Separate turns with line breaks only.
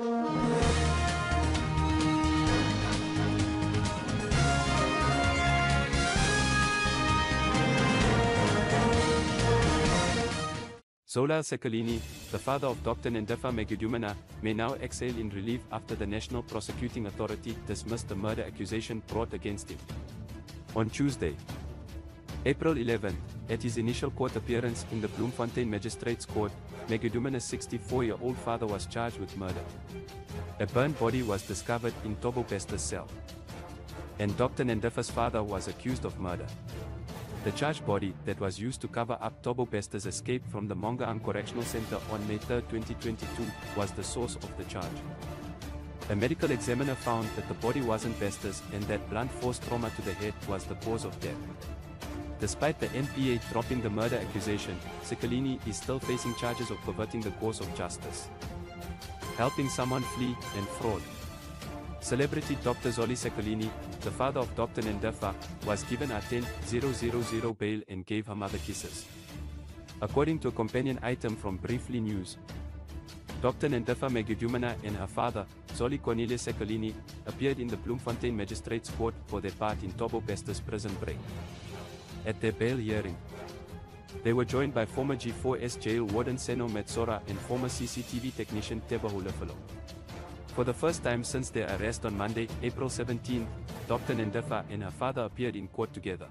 Zola Sekeleni, the father of Dr. Nandipha Magudumana, may now exhale in relief after the National Prosecuting Authority dismissed the murder accusation brought against him. On Tuesday, April 11, at his initial court appearance in the Bloemfontein Magistrates Court, Magudumana's 64-year-old father was charged with murder. A burned body was discovered in Thabo Bester's cell. And Dr. Nandipha's father was accused of murder. The charged body that was used to cover up Thabo Bester's escape from the Mangaung Correctional Center on May 3, 2022, was the source of the charge. A medical examiner found that the body wasn't Bester's and that blunt force trauma to the head was the cause of death. Despite the NPA dropping the murder accusation, Sekeleni is still facing charges of perverting the course of justice. Helping someone flee and fraud. Celebrity Dr. Zoli Sekeleni, the father of Dr. Nandipha, was given a 10,000 bail and gave her mother kisses. According to a companion item from Briefly News, Dr. Nandipha Magudumana and her father, Zoli Cornelius Sekeleni, appeared in the Bloemfontein Magistrates Court for their part in Thabo Bester's prison break at their bail hearing. They were joined by former G4S jail warden Seno Metzora and former CCTV technician Teba Hulefalo. For the first time since their arrest on Monday, April 17, Dr. Nandipha and her father appeared in court together.